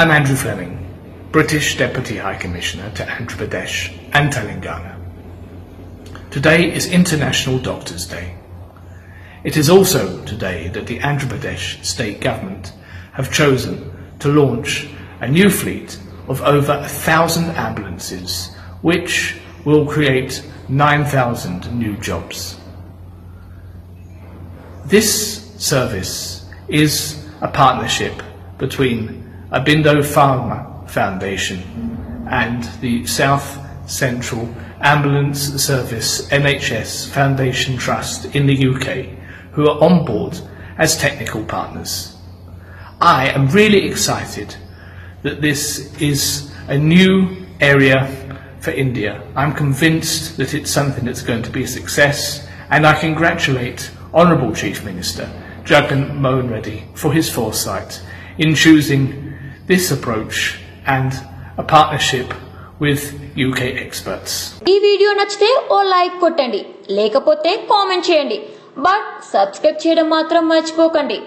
I'm Andrew Fleming, British Deputy High Commissioner to Andhra Pradesh and Telangana. Today is International Doctors' Day. It is also today that the Andhra Pradesh state government have chosen to launch a new fleet of over a thousand ambulances, which will create 9,000 new jobs. This service is a partnership between Aurobindo Pharma Foundation and the South Central Ambulance Service NHS Foundation Trust in the UK, who are on board as technical partners. I am really excited that this is a new area for India. I'm convinced that it's something that's going to be a success, and I congratulate Honourable Chief Minister Jagan Mohan Reddy for his foresight in choosing this approach and a partnership with UK experts. ఈ video నచ్చితే ఓ like కొట్టండి లేకపోతే comment చేయండి but subscribe చేయడం మాత్రం మర్చిపోకండి